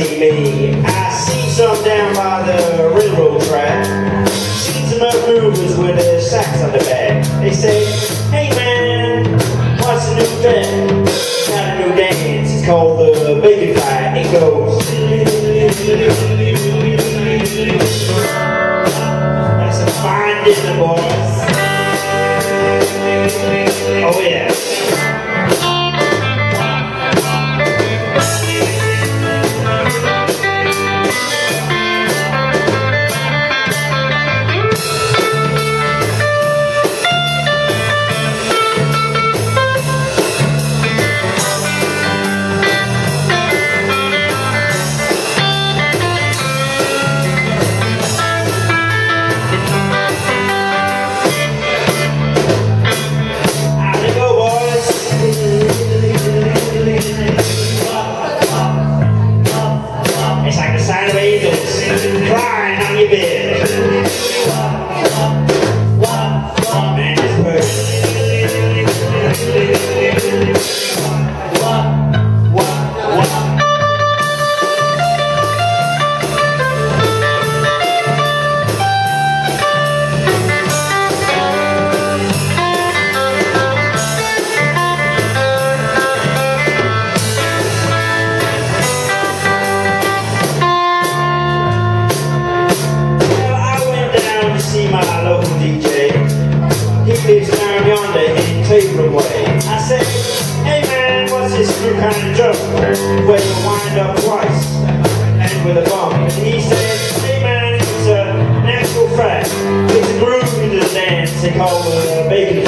I see some down by the railroad track. Seen some maneuvers with their sacks on the back. They say, hey man, what's the new thing? Got a new dance, it's called the bacon fat. It goes. Of angels crying on your bed. Lives down yonder in Cleveland Way. I said, hey man, what's this new kind of joke? Where you wind up twice and with a bump. And he said, hey man, it's a natural fact. It's a groove in the dance they call the bacon